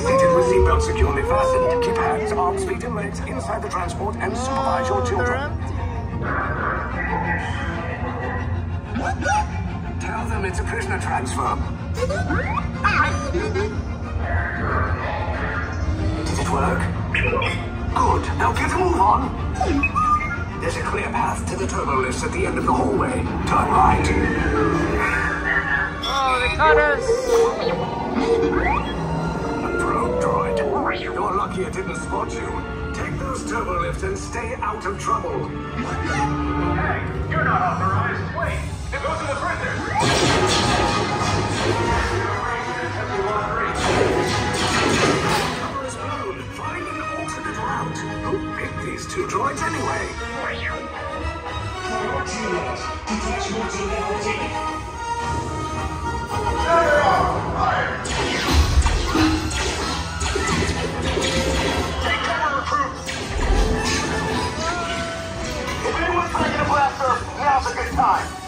seated with seatbelts securely fastened. Keep hands, arms, feet, and legs inside the transport and supervise your children. Tell them it's a prisoner transfer. Did it work? Good. Now get a move on. There's a clear path to the turbo lifts at the end of the hallway. Turn right. Oh, they caught us! Droid. You're lucky it didn't spot you. Take those turbo lifts and stay out of trouble. Hey, you're not authorized. Wait, those are the prisoners. Cover is blown. Find an alternate route. Who picked these two droids anyway? Take time.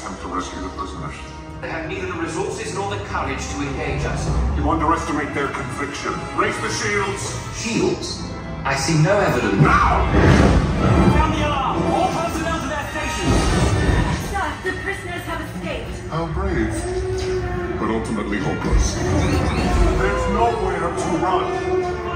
Attempt to rescue the prisoners. They have neither the resources nor the courage to engage us. You underestimate their conviction. Raise the shields! Shields? I see no evidence. Now! Sound the alarm. All personnel to their stations. Sir, the prisoners have escaped. How brave. But ultimately hopeless. There's nowhere to run.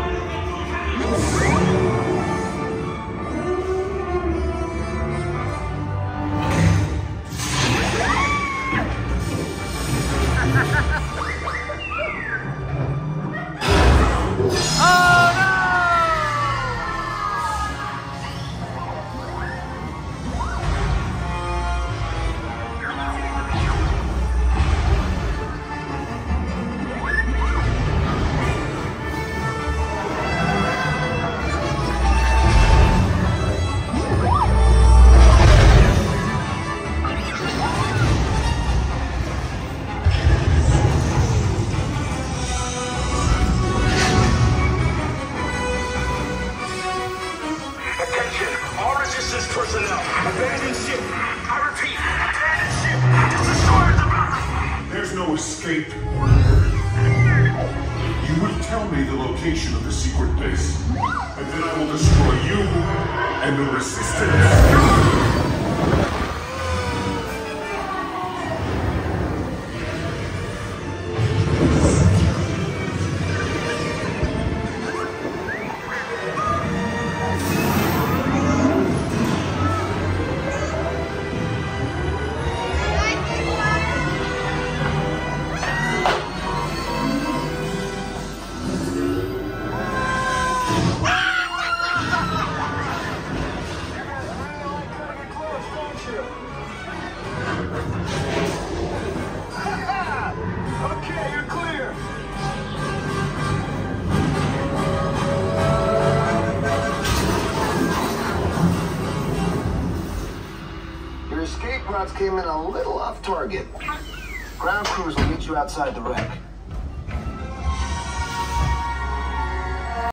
Personnel. Abandon ship. I repeat, abandon ship. Destroyers about There's no escape. You will tell me the location of the secret base, and then I will destroy you and the resistance. Came in a little off target. Ground crews will meet you outside the wreck.